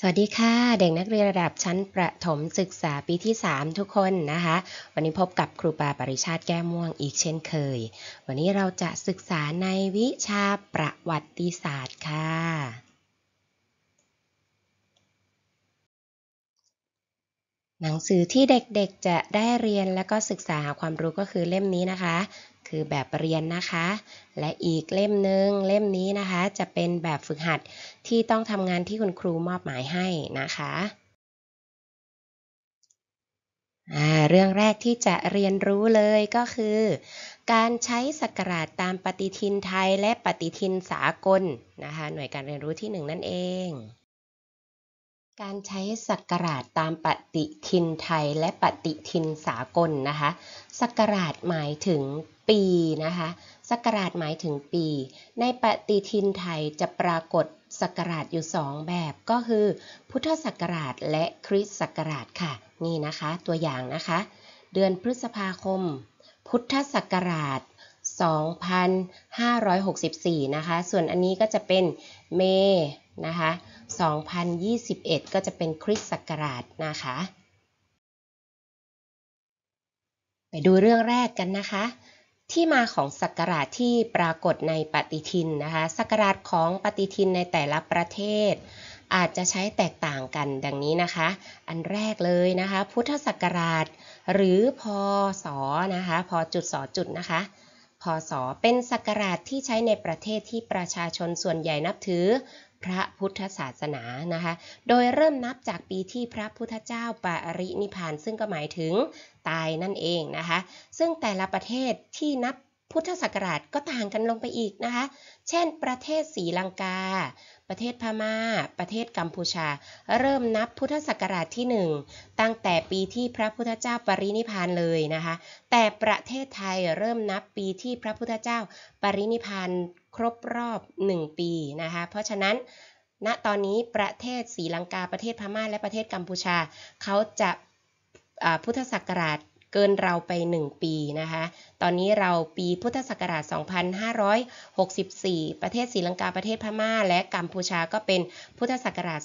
สวัสดีค่ะ เด็กนักเรียนระดับชั้นประถมศึกษาปีที่ 3 ทุกคนนะคะ วันนี้พบกับครูปาปริชาติแก้วม่วงอีกเช่นเคย วันนี้เราจะศึกษาในวิชาประวัติศาสตร์ค่ะ หนังสือที่เด็กๆจะได้เรียนและก็ศึกษาหาความรู้ก็คือเล่มนี้นะคะ คือแบบเรียนนะคะ และอีกเล่มหนึ่งเล่มนี้นะคะ จะเป็นแบบฝึกหัดที่ต้องทำงานที่คุณครูมอบหมายให้นะคะเรื่องแรกที่จะเรียนรู้เลยก็คือ การใช้ศักราชตามปฏิทินไทยและปฏิทินสากลนะคะ หน่วยการเรียนรู้ที่หนึ่งนั่นเอง การใช้ศักราชตามปฏิทินไทยและปฏิทินสากลนะคะศักราชหมายถึง ปีนะคะศักราชหมายถึงปี ในปฏิทินไทยจะปรากฏศักราชอยู่ 2 แบบก็คือ พุทธศักราชและคริสต์ศักราชค่ะ นี่นะคะตัวอย่างนะคะ เดือนพฤษภาคม พุทธศักราช 2564 นะคะ ส่วนอันนี้ก็จะเป็นเมนะคะ2021 ก็จะเป็นคริสต์ศักราชนะคะ ไปดูเรื่องแรกกันนะคะ ที่มาของศักราชที่ปรากฏในปฏิทินนะคะศักราชของปฏิทินในแต่ละประเทศ อาจจะใช้แตกต่างกันดังนี้นะคะ อันแรกเลยนะคะ พุทธศักราช หรือพศนะคะพจุดสจุดนะคะพศเป็นศักราชที่ใช้ในประเทศที่ประชาชนส่วนใหญ่นับถือ พระพุทธศาสนานะคะ โดยเริ่มนับจากปีที่พระพุทธเจ้าปรินิพานซึ่งก็หมายถึงตายนั่นเองนะคะ ซึ่งแต่ละประเทศที่นับพุทธศักราชก็ต่างกันลงไปอีกนะคะ เช่น ประเทศศรีลังกา ประเทศพมา่า ประเทศกัมพูชา เริ่มนับพุทธศักราชที่ 1 ตั้งแต่ปีที่พระพุทธเจ้าปรินิพานเลยนะคะ แต่ประเทศไทยเริ่มนับปีที่พระพุทธเจ้าปรินิพาน ครบรอบ 1 ปีนะคะ เพราะฉะนั้นณตอนนี้ประเทศศรีลังกาประเทศพม่าและประเทศกัมพูชา เขาจะพุทธศักราชเกินเราไป 1 ปีนะคะ ตอนนี้เราปีพุทธศักราช 2564 ประเทศศรีลังกาประเทศพม่า และกัมพูชาก็เป็นพุทธศักราช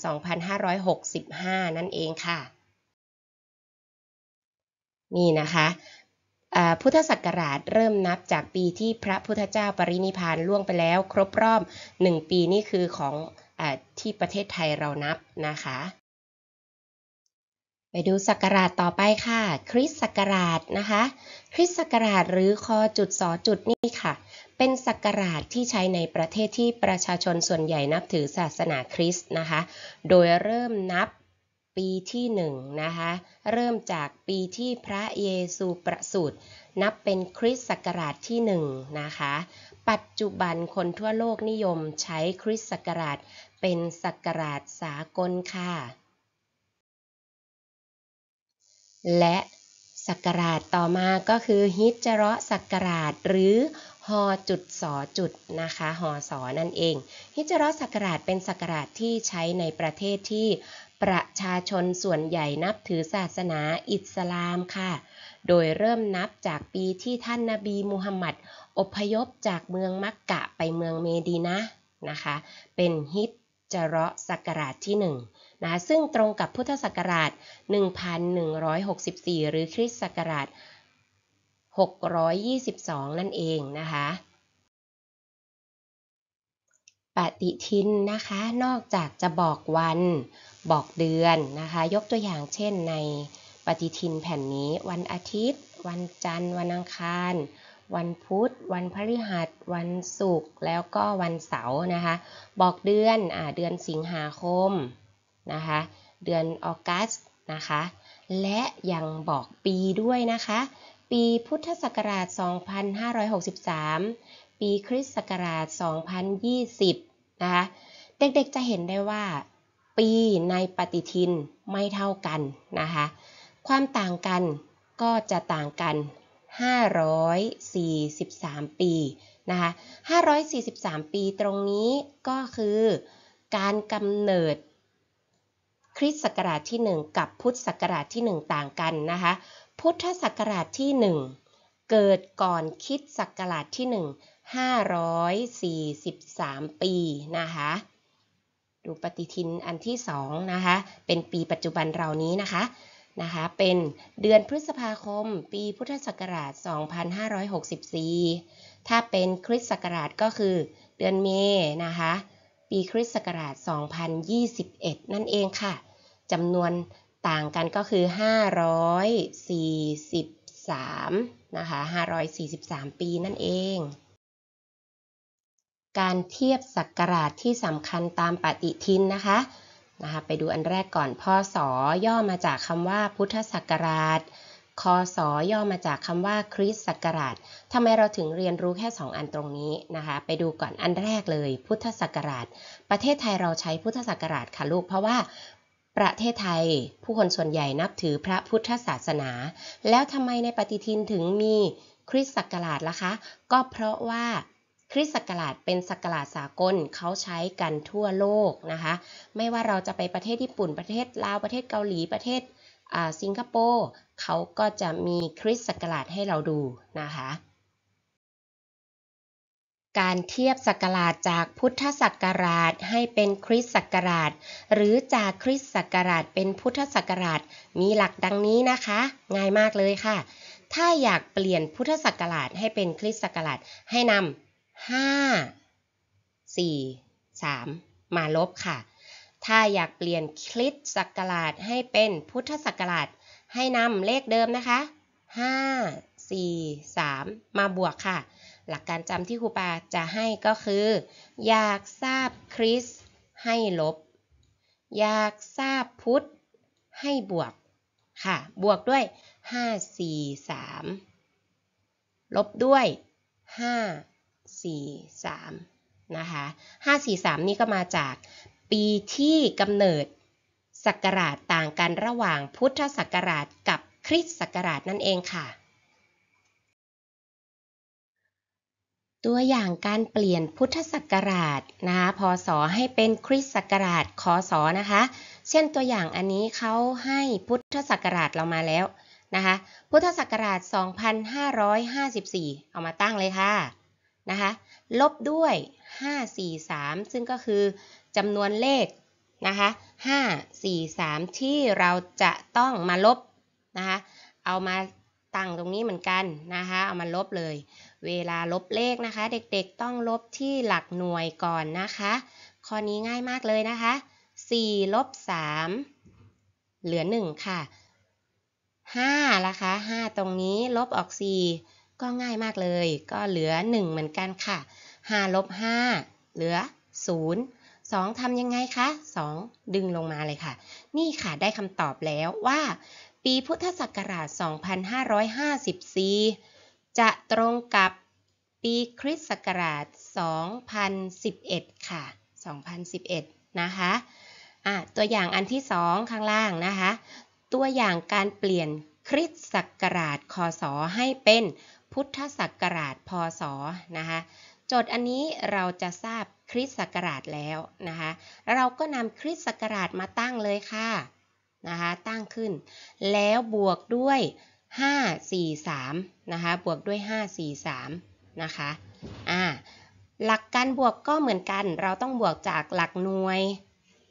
2565 นั่นเองค่ะ นี่นะคะ พุทธศักราชเริ่มนับจากปีที่พระพุทธเจ้าปรินิพานล่วงไปแล้ว ครบรอบ 1 ปีนี่คือของอที่ประเทศไทยเรานับนะคะ ไปดูศักราชต่อไปค่ะ คริสต์ศักราชนะคะ คริสต์ศักราชหรือคอจุดสอจุดนี่ค่ะ เป็นศักราชที่ใช้ในประเทศที่ประชาชนส่วนใหญ่นับถือศาสนาคริสต์นะคะ โดยเริ่มนับ ปีที่หนึ่งนะคะเริ่มจากปีที่พระเยซูประสูตินับเป็นคริสต์ศักราชที่หนึ่งนะคะปัจจุบันคนทั่วโลกนิยมใช้คริสต์ศักราชเป็นศักราชสากลค่ะ และ ศักราชต่อมาก็คือฮิจเราะศักราชหรือฮอจุดสอจุดนะคะฮอสอนั่นเอง ฮิจเราะศักราชเป็นศักราชที่ใช้ในประเทศที่ประชาชนส่วนใหญ่นับถือศาสนาอิสลามค่ะ โดยเริ่มนับจากปีที่ท่านนาบีมูฮัมหมัดอพยพจากเมืองมักกะไปเมืองเมดีนะนะคะ เป็นฮิจเราะศักราชที่1นะซึ่งตรงกับพุทธศักราช 1164 หรือคริสต์ศักราช 622 นั่นเองนะคะปฏิทินนะคะนอกจากจะบอกวันบอกเดือนนะคะ ยกตัวอย่างเช่นในปฏิทินแผ่นนี้ วันอาทิตย์ วันจันทร์ วันอังคาร วันพุธ วันพฤหัส วันศุกร์แล้วก็วันเสาร์นะคะ บอกเดือนอเดือนสิงหาคม นะคะ เดือนออกัสนะคะ และยังบอกปีด้วยนะคะ ปีพุทธศักราช 2563 ปีคริสต์ศักราช 2020 นะคะ เด็กๆจะเห็นได้ว่า ปีในปฏิทินไม่เท่ากันนะคะ ความต่างกันก็จะต่างกัน 543 ปีนะคะ 543 ปีตรงนี้ก็คือการกำเนิด คริสต์ศักราชที่ 1 กับพุทธศักราชที่ 1 ต่างกันนะคะ พุทธศักราชที่ 1 เกิดก่อนคิดศักราชที่ 1 543 ปีนะคะดูปฏิทินอันที่2นะคะ เป็นปีปัจจุบันเรานี้นะคะนะคะ เป็นเดือนพฤษภาคม ปีพุทธศักราช 2564 ถ้าเป็นคริสต์ศักราชก็คือเดือนเมษนะคะ ปีคริสต์ศักราช 2021 นั่นเองค่ะ จำนวนต่างกันก็คือ 543 นะคะ 543 ปีนั่นเอง การเทียบศักราชที่สำคัญตามปฏิทินนะคะ นะคะ ไปดูอันแรกก่อน พศ ย่อมาจากคำว่าพุทธศักราช คศ ย่อมาจากคำว่าคริสต์ศักราชทำไมเราถึงเรียนรู้แค่ 2 อันตรงนี้นะคะ ไปดูก่อนอันแรกเลย พุทธศักราช ประเทศไทยเราใช้พุทธศักราชค่ะลูก เพราะว่า ประเทศไทย ผู้คนส่วนใหญ่นับถือพระพุทธศาสนา แล้วทำไมในปฏิทินถึงมีคริสต์ศักราชล่ะคะ ก็เพราะว่าคริสต์ศักราชเป็นศักราชสากลเขาใช้กันทั่วโลกนะคะ ไม่ว่าเราจะไปประเทศญี่ปุ่นประเทศลาวประเทศเกาหลีประเทศสิงคโปร์เขาก็จะมีคริสต์ศักราชให้เราดูนะคะ การเทียบศักราชจากพุทธศักราชให้เป็นคริสต์ศักราช หรือจากคริสต์ศักราชเป็นพุทธศักราช มีหลักดังนี้นะคะ ง่ายมากเลยค่ะ ถ้าอยากเปลี่ยนพุทธศักราชให้เป็นคริสต์ศักราชให้นำห้าสี่สามมาลบค่ะ ถ้าอยากเปลี่ยนคริสต์ศักราชให้เป็นพุทธศักราช ให้นำเลขเดิมนะคะห้าสี่สามมาบวกค่ะ หลักการจำที่ครูปาจะให้ก็คือ อยากทราบคริสให้ลบ อยากทราบพุทธให้บวกค่ะ บวกด้วย 5 4 3 ลบด้วย 5 4 3 นะคะ5 4 3 นี่ก็มาจากปีที่กำเนิดศักราชต่างกันระหว่างพุทธศักราชกับคริสต์ศักราชนั่นเองค่ะ ตัวอย่างการเปลี่ยนพุทธศักราชนะคะพศให้เป็นคริสต์ศักราชคศนะคะ เช่นตัวอย่างอันนี้เขาให้พุทธศักราชเรามาแล้วนะคะ พุทธศักราช 2554 เอามาตั้งเลยค่ะนะคะ ลบด้วย 543 ซึ่งก็คือจำนวนเลขนะคะ543 ที่เราจะต้องมาลบนะคะ เอามาตั้งตรงนี้เหมือนกันนะคะ เอามาลบเลย เวลาลบเลขนะคะ เด็กๆต้องลบที่หลักหน่วยก่อนนะคะ ข้อนี้ง่ายมากเลยนะคะ 4 ลบ 3 เหลือ 1 ค่ะ 5ละคะ5ตรงนี้ลบออก 4 ก็ง่ายมากเลย ก็เหลือ 1 เหมือนกันค่ะ 5 ลบ 5 เหลือ 0 2ทำยังไงคะ 2 ดึงลงมาเลยค่ะ นี่ค่ะได้คำตอบแล้วว่า ปีพุทธศักราช 2554 จะตรงกับปีคริสต์ศักราช 2011 ค่ะ 2011 นะคะะตัวอย่างอันที่สองข้างล่างนะคะ ตัวอย่างการเปลี่ยนคริสต์ศักราช คศ ให้เป็นพุทธศักราช พศ นะคะโจทย์อันนี้เราจะทราบคริสต์ศักราชแล้วนะคะ เราก็นำคริสต์ศักราชมาตั้งเลยค่ะนะคะ ตั้งขึ้น แล้วบวกด้วย 5 4 3นะคะบวกด้วย 5 4 3นะคะอ่าหลักการบวกก็เหมือนกัน เราต้องบวกจากหลักหน่วย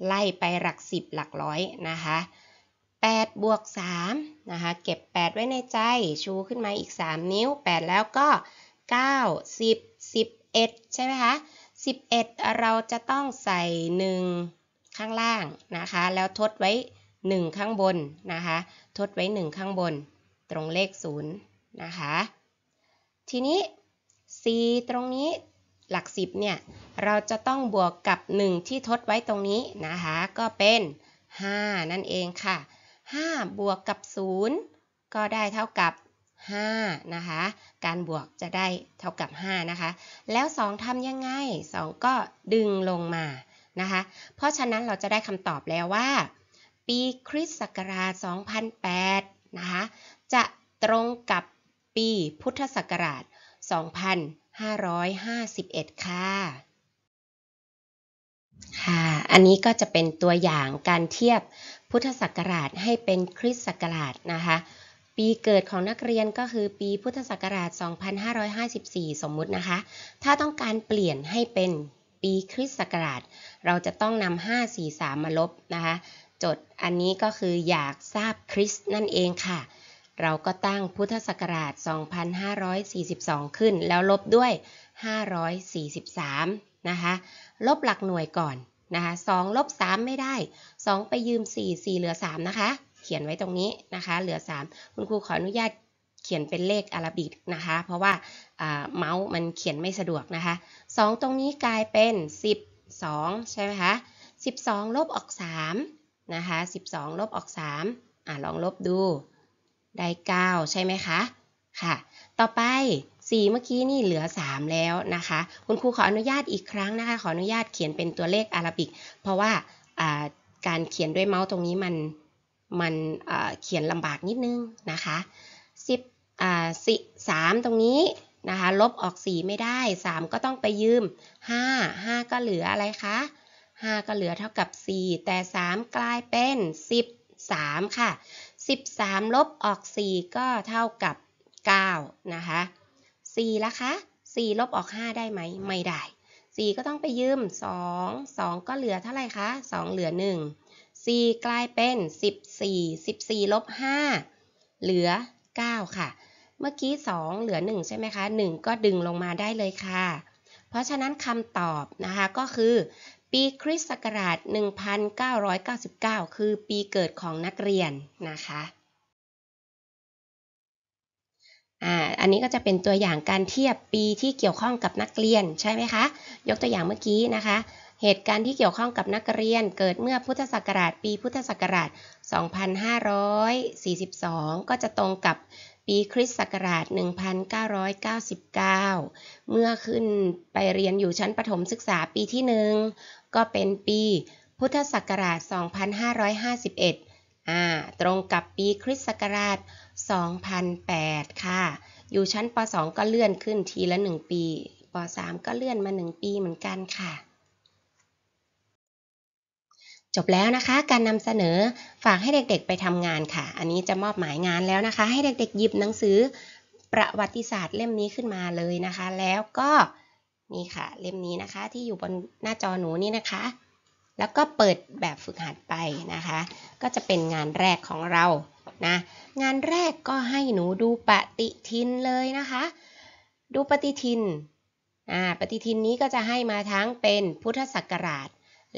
ไล่ไปหลักสิบหลักร้อยนะคะ8บวก3นะคะเก็บ 8 ไว้ในใจชูขึ้นมาอีก 3 นิ้ว 8 แล้วก็ 9 10 11 ใช่ไหมคะ11 เราจะต้องใส่ 1 ข้างล่างนะคะ แล้วทดไว้ 1 ข้างบนนะคะ ทดไว้ 1 ข้างบน ตรงเลข0นะคะ ทีนี้4ตรงนี้หลัก 10เนี่ยเราจะต้องบวกกับ 1 ที่ทดไว้ตรงนี้นะคะ ก็เป็น 5 นั่นเองค่ะ 5 บวกกับ 0 ก็ได้เท่ากับ 5 นะคะ การบวกจะได้เท่ากับ 5 นะคะ แล้ว 2ทำยังไง 2 ก็ดึงลงมานะคะ เพราะฉะนั้นเราจะได้คำตอบแล้วว่า ปีคริสต์ศักราช 2008 นะคะ จะตรงกับปีพุทธศักราช 2551 ค่ะ ค่ะ อันนี้ก็จะเป็นตัวอย่างการเทียบพุทธศักราชให้เป็นคริสต์ศักราชนะคะ ปีเกิดของนักเรียนก็คือปีพุทธศักราช 2554 สมมุตินะคะ ถ้าต้องการเปลี่ยนให้เป็นปีคริสต์ศักราช เราจะต้องนำ5 4 3 มาลบนะคะจดอันนี้ก็คืออยากทราบคริสต์นั่นเองค่ะ เราก็ตั้งพุทธศักราช 2542 ขึ้น แล้วลบด้วย 543 นะคะ ลบหลักหน่วยก่อนนะคะ2ลบ 3 ไม่ได้ 2 ไปยืม 4 4 เหลือ 3 นะคะ เขียนไว้ตรงนี้นะคะ เหลือ 3 คุณครูขออนุญาตเขียนเป็นเลขอาราบิกนะคะ เพราะว่าเมาส์มันเขียนไม่สะดวกนะคะ 2 ตรงนี้กลายเป็น 12 ใช่ไหมคะ 12 ลบออก 3 นะคะ 12 ลบออก 3 อ่าลองลบดู ได้ 9 ใช่ไหมคะ ค่ะ ต่อไป 4 เมื่อกี้นี่เหลือ 3 แล้วนะคะ คุณครูขออนุญาตอีกครั้งนะคะ ขออนุญาตเขียนเป็นตัวเลขอาราบิก เพราะว่าการเขียนด้วยเมาส์ตรงนี้มันมันเขียนลำบากนิดนึงนะคะ10อ่า3ตรงนี้นะคะ ลบออก 4 ไม่ได้ 3 ก็ต้องไปยืม 5 5 ก็เหลืออะไรคะ 5 ก็เหลือเท่ากับ 4 แต่ 3 กลายเป็น13ค่ะ 13 ลบออก 4 ก็เท่ากับ 9 นะคะ 4 ละคะ 4 ลบออก 5 ได้ไหม ไม่ได้ 4 ก็ต้องไปยืม 2 2 ก็เหลือเท่าไหร่คะ 2 เหลือ 1 4 กลายเป็น 14 14 ลบ 5 เหลือ 9 ค่ะ เมื่อกี้ 2 เหลือ 1 ใช่ไหมคะ 1 ก็ดึงลงมาได้เลยค่ะ เพราะฉะนั้นคำตอบนะคะก็คือ ปีคริสต์ศักราช 1999 คือปีเกิดของนักเรียนนะคะอ่าอันนี้ก็จะเป็นตัวอย่างการเทียบปีที่เกี่ยวข้องกับนักเรียนใช่ไหมคะ ยกตัวอย่างเมื่อกี้นะคะ เหตุการณ์ที่เกี่ยวข้องกับนักเรียน เกิดเมื่อพุทธศักราช ปีพุทธศักราช 2542 ก็จะตรงกับ ปีคริสต์ศักราช 1999 เมื่อขึ้นไปเรียนอยู่ชั้นประถมศึกษาปีที่หนึ่งก็เป็นปีพุทธศักราช 2551 อ่า ตรงกับปีคริสต์ศักราช 2008 ค่ะ อยู่ชั้นป .2 ก็เลื่อนขึ้นทีละ 1 ปีป .3 ก็เลื่อนมา 1 ปีเหมือนกันค่ะ จบแล้วนะคะ การนำเสนอฝากให้เด็กๆไปทำงานค่ะ อันนี้จะมอบหมายงานแล้วนะคะ ให้เด็กๆหยิบหนังสือประวัติศาสตร์เล่มนี้ขึ้นมาเลยนะคะ แล้วก็นี่ค่ะเล่มนี้นะคะที่อยู่บนหน้าจอหนูนี่นะคะ แล้วก็เปิดแบบฝึกหัดไปนะคะ ก็จะเป็นงานแรกของเรานะงานแรกก็ให้หนูดูปฏิทินเลยนะคะ ดูปฏิทินอ่าปฏิทินนี้ก็จะให้มาทั้งเป็นพุทธศักราช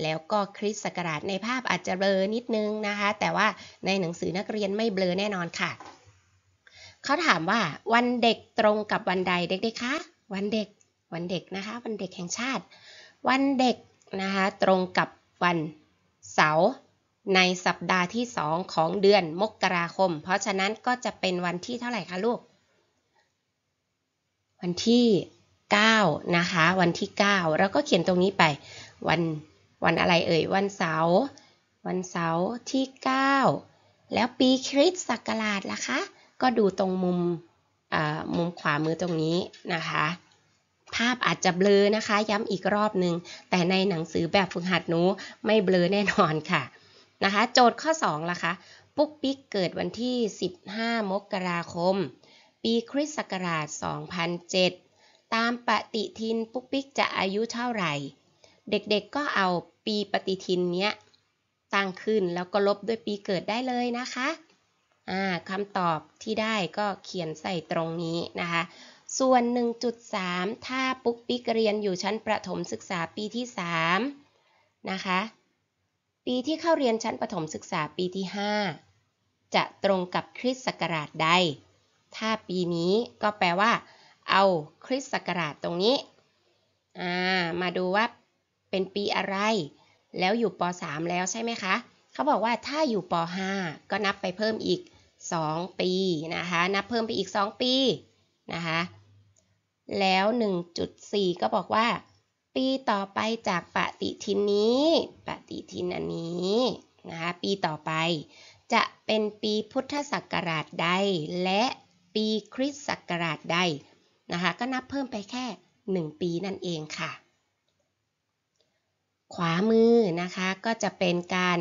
แล้วก็คริสต์ศักราชในภาพอาจจะเบลอนิดนึงนะคะ แต่ว่าในหนังสือนักเรียนไม่เบลอแน่นอนค่ะ เขาถามว่าวันเด็กตรงกับวันใดเด็กๆคะวันเด็กวันเด็กนะคะวันเด็กแห่งชาติ วันเด็กนะคะตรงกับวันเสาร์ในสัปดาห์ที่ 2 ของเดือนมกราคม เพราะฉะนั้นก็จะเป็นวันที่เท่าไหร่คะลูก วันที่9นะคะ วันที่ 9 แล้วก็เขียนตรงนี้ไป วัน วันอะไรเอ่ย วันเสาร์ วันเสาร์ที่ 9 แล้วปีคริสต์ศักราชล่ะคะ ก็ดูตรงมุมมุมขวามือตรงนี้นะคะ ภาพอาจจะเบลอนะคะ ย้ำอีกรอบหนึ่ง แต่ในหนังสือแบบฝึกหัดหนูไม่เบลอแน่นอนค่ะนะคะ โจทย์ข้อ2ล่ะคะ ปุ๊กปิ๊กเกิดวันที่ 15 มกราคม ปีคริสต์ศักราช 2007 ตามปฏิทินปุ๊กปิ๊กจะอายุเท่าไหร่ เด็กๆก็เอาปีปฏิทินเนี้ยตั้งขึ้นแล้วก็ลบด้วยปีเกิดได้เลยนะคะคำตอบที่ได้ก็เขียนใส่ตรงนี้นะคะ ส่วน 1.3 ถ้าปุ๊กปิ๊กเรียนอยู่ชั้นประถมศึกษาปีที่ 3 นะคะ ปีที่เข้าเรียนชั้นประถมศึกษาปีที่ 5 จะตรงกับคริสต์ศักราชใด ถ้าปีนี้ก็แปลว่า เอาคริสต์ศักราชตรงนี้มาดูว่า เป็นปีอะไร แล้วอยู่ป .3 แล้วใช่ไหมคะ เขาบอกว่าถ้าอยู่ป .5 ก็นับไปเพิ่มอีก 2 ปีนะคะ นับเพิ่มไปอีก 2 ปีนะคะ แล้ว 1.4 ก็บอกว่า ปีต่อไปจากปฏิทินนี้ ปฏิทินอันนี้นะคะ ปีต่อไปจะเป็นปีพุทธศักราชใด และปีคริสต์ศักราชใดนะคะ ก็นับเพิ่มไปแค่ 1 ปีนั่นเองค่ะ ขวามือนะคะก็จะเป็นการ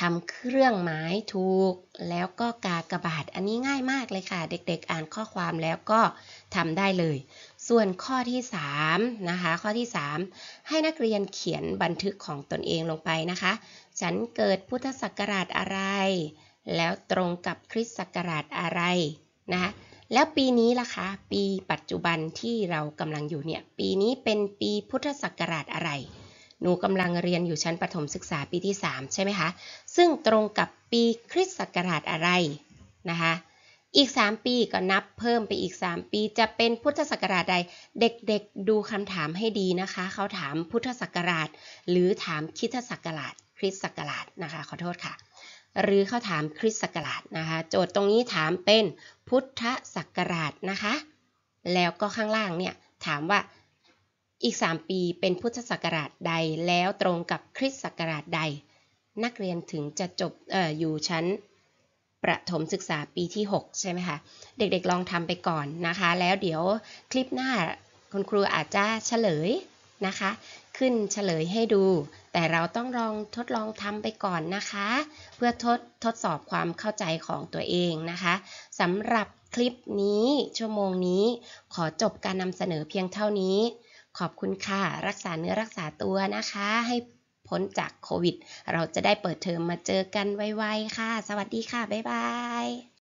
ทำเครื่องหมายถูก แล้วก็กากระบาทอันนี้ง่ายมากเลยค่ะ เด็กๆ อ่านข้อความแล้วก็ทำได้เลย ส่วนข้อที่3นะคะข้อที่ 3 ให้นักเรียนเขียนบันทึกของตนเองลงไปนะคะ ฉันเกิดพุทธศักราชอะไร แล้วตรงกับคริสต์ศักราชอะไรนะคะแล้วปีนี้ล่ะคะ ปีปัจจุบันที่เรากำลังอยู่เนี่ย ปีนี้เป็นปีพุทธศักราชอะไร หนูกำลังเรียนอยู่ชั้นประถมศึกษาปีที่ 3 ใช่ไหมคะ ซึ่งตรงกับปีคริสต์ศักราชอะไรนะคะ อีก 3 ปีก็นับเพิ่มไปอีก 3 ปีจะเป็นพุทธศักราชใด เด็กๆดูคำถามให้ดีนะคะ เขาถามพุทธศักราช หรือถามคริสตศักราช คริสตศักราชนะคะ ขอโทษค่ะ หรือเขาถามคริสตศักราชนะคะ โจทย์ตรงนี้ถามเป็นพุทธศักราชนะคะ แล้วก็ข้างล่างเนี่ยถามว่า อีก 3 ปีเป็นพุทธศักราชใดแล้วตรงกับคริสต์ศักราชใด นักเรียนถึงจะจบอออยู่ชั้นประถมศึกษาปีที่ 6 ใช่ไหมคะ เด็กๆลองทำไปก่อนนะคะ แล้วเดี๋ยวคลิปหน้าคุณครูอาจจะเฉลยนะคะ ขึ้นเฉลยให้ดู แต่เราต้องลองทดลองทำไปก่อนนะคะ เพื่อทดทดสอบความเข้าใจของตัวเองนะคะสำหรับคลิปนี้ชั่วโมงนี้ ขอจบการนำเสนอเพียงเท่านี้ ขอบคุณค่ะ รักษาเนื้อรักษาตัวนะคะ ให้พ้นจากโควิด เราจะได้เปิดเทอมมาเจอกันไวๆค่ะ สวัสดีค่ะ บ๊ายบาย